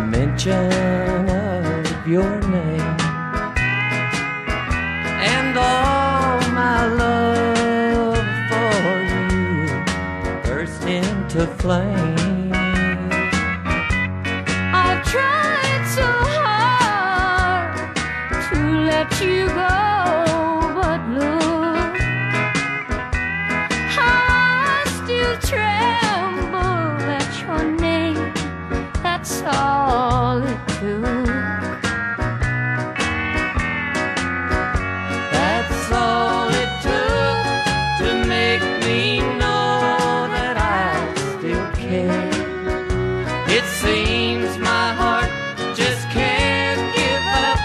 mention of your name and all my love for you burst into flame. I've tried so hard to let you go, but look, I still tremble It seems my heart just can't give up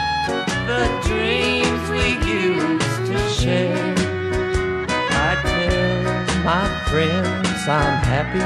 the dreams we used to share. I tell my friends I'm happy